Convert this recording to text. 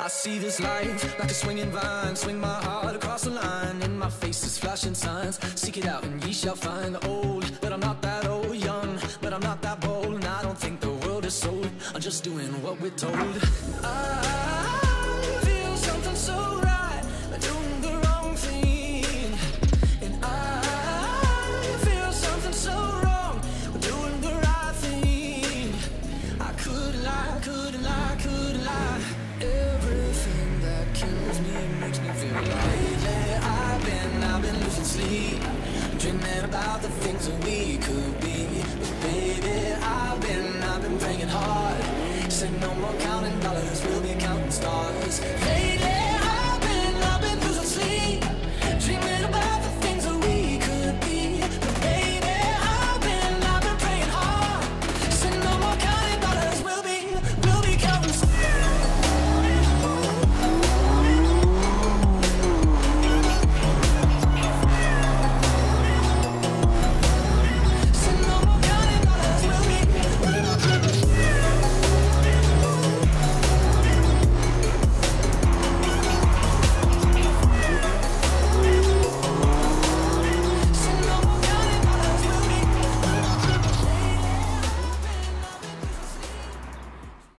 I see this life like a swinging vine, swing my heart across the line. In my face is flashing signs. Seek it out and ye shall find. The old, but I'm not that old. Young, but I'm not that bold. And I don't think the world is sold. I'm just doing what we're told. I feel something so right, doing the wrong thing. And I feel something so wrong, doing the right thing. I couldn't lie, couldn't lie, couldn't lie. Everything that kills me makes me feel lately. I've been, I've been losing sleep, dreaming about the things that we could be. But baby, I've been, I've been praying hard. Said no more counting dollars, we'll be counting stars.